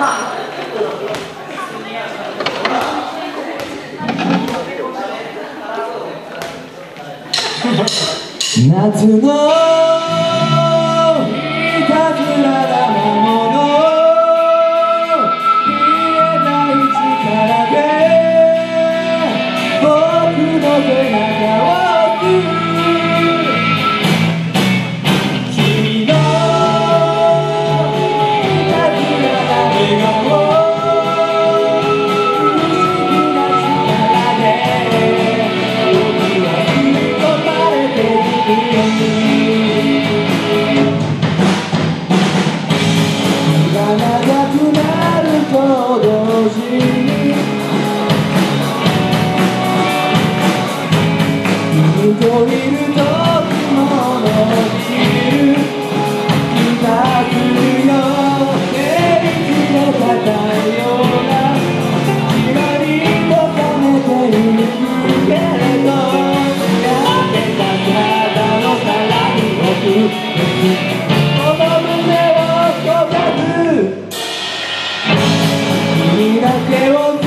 夏のいたずらだもの見えない力で僕の背中を切る。胸を焦が君だけを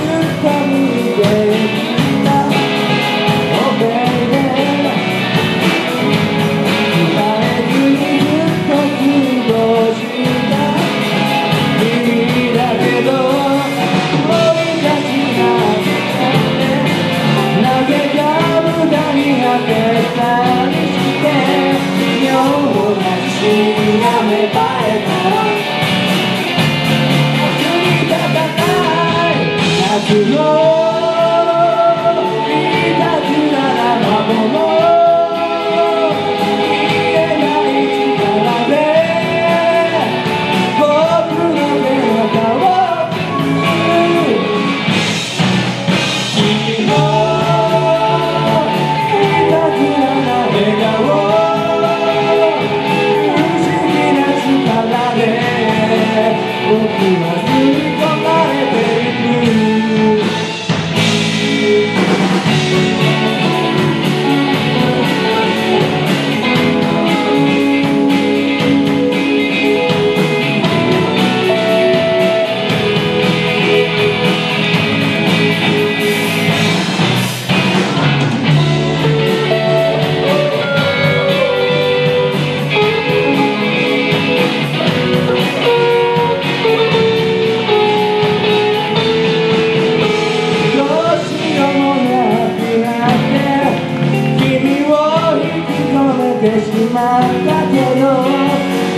け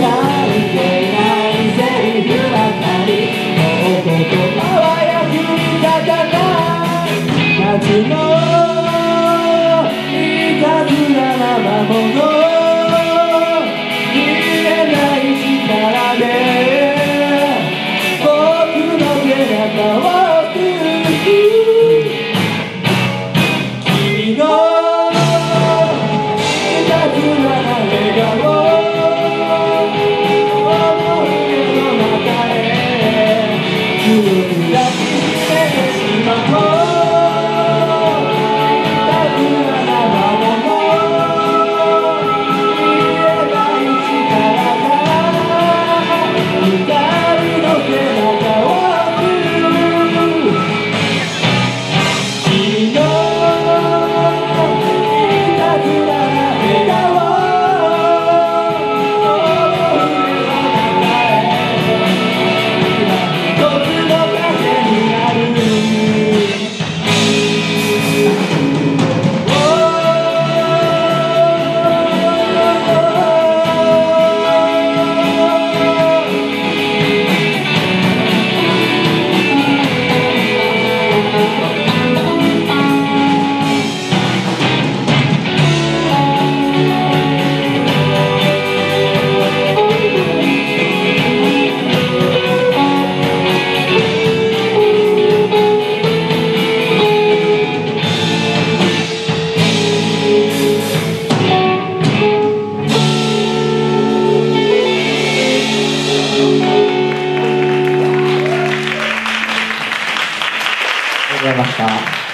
関係ないセリフばかり。もう言葉は役に立たな夏のいたずらな魔のました。